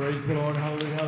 Praise the Lord. Hallelujah.